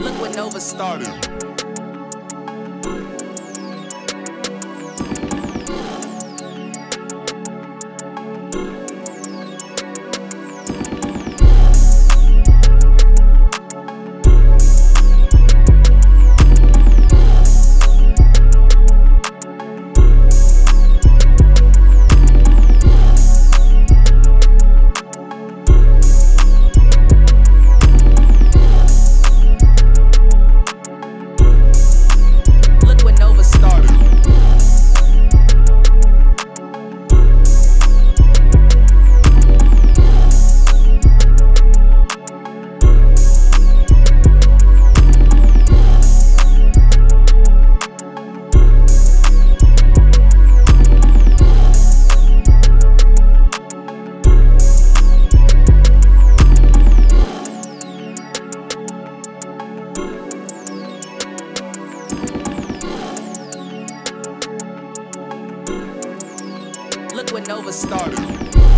Look what Nova started. Look what Nova started.